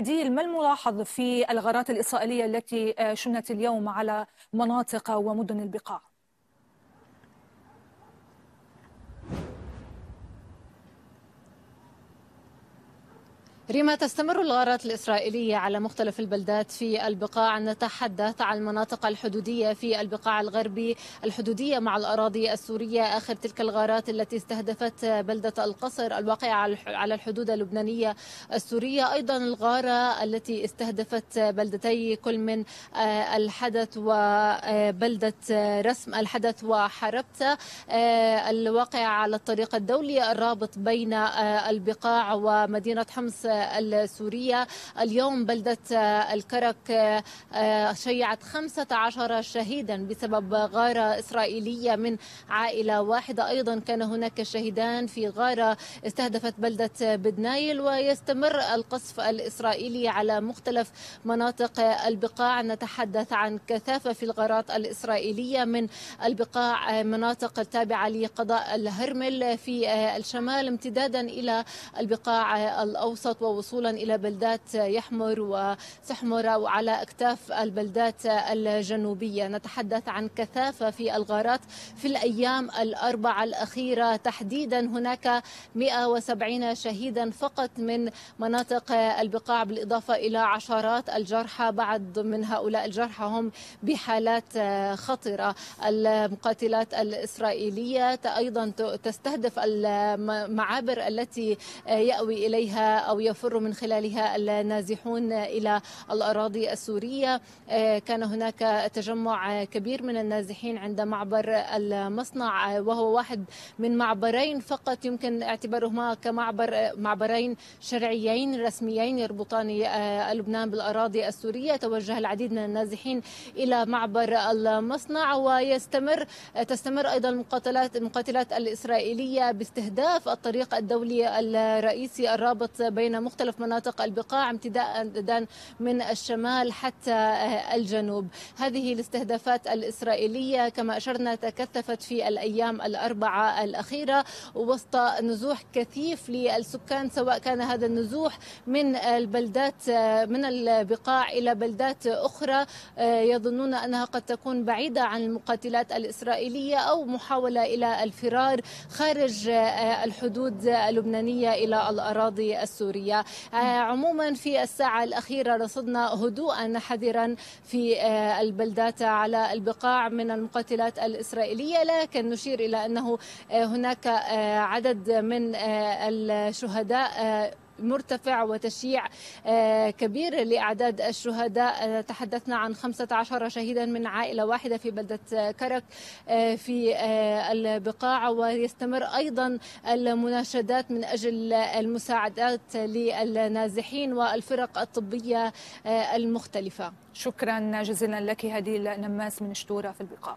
عديل ما الملاحظ في الغارات الإسرائيلية التي شنت اليوم على مناطق ومدن البقاع؟ ريما تستمر الغارات الإسرائيلية على مختلف البلدات في البقاع. نتحدث عن المناطق الحدودية في البقاع الغربي. الحدودية مع الأراضي السورية آخر تلك الغارات التي استهدفت بلدة القصر الواقعة على الحدود اللبنانية السورية. أيضا الغارة التي استهدفت بلدتي كل من الحدث وبلدة رسم الحدث وحربتة الواقعة على الطريق الدولي. الرابط بين البقاع ومدينة حمص السورية. اليوم بلدة الكرك شيعت 15 شهيدا بسبب غارة إسرائيلية من عائلة واحدة. أيضا كان هناك شهيدان في غارة استهدفت بلدة بدنايل ويستمر القصف الإسرائيلي على مختلف مناطق البقاع. نتحدث عن كثافة في الغارات الإسرائيلية من البقاع مناطق التابعة لقضاء الهرمل في الشمال امتدادا إلى البقاع الأوسط. ووصولا إلى بلدات يحمر وسحمرة وعلى أكتاف البلدات الجنوبية. نتحدث عن كثافة في الغارات في الأيام الأربعة الأخيرة. تحديدا هناك 170 شهيدا فقط من مناطق البقاع بالإضافة إلى عشرات الجرحى. بعض من هؤلاء الجرحى هم بحالات خطرة. المقاتلات الإسرائيلية أيضا تستهدف المعابر التي يأوي إليها أو يفر من خلالها النازحون إلى الأراضي السورية. كان هناك تجمع كبير من النازحين عند معبر المصنع وهو واحد من معبرين فقط. يمكن اعتبارهما كمعبر معبرين شرعيين رسميين يربطان لبنان بالأراضي السورية. توجه العديد من النازحين إلى معبر المصنع ويستمر تستمر أيضا المقاتلات المقاتلات الإسرائيلية باستهداف الطريق الدولي الرئيسي الرابط بين مختلف مناطق البقاع امتدادا من الشمال حتى الجنوب. هذه الاستهدافات الإسرائيلية كما أشرنا تكثفت في الأيام الأربعة الأخيرة وسط نزوح كثيف للسكان سواء كان هذا النزوح من البلدات من البقاع إلى بلدات أخرى. يظنون أنها قد تكون بعيدة عن المقاتلات الإسرائيلية أو محاولة إلى الفرار خارج الحدود اللبنانية إلى الأراضي السورية. عموما في الساعة الأخيرة رصدنا هدوءا حذرا في البلدات على البقاع من المقاتلات الإسرائيلية لكن نشير إلى أنه هناك عدد من الشهداء مرتفع وتشييع كبير لأعداد الشهداء. تحدثنا عن 15 شهيدا من عائلة واحدة في بلدة كرك في البقاع. ويستمر أيضا المناشدات من أجل المساعدات للنازحين والفرق الطبية المختلفة. شكرا جزيلا لك هديل نماس من شتورة في البقاع.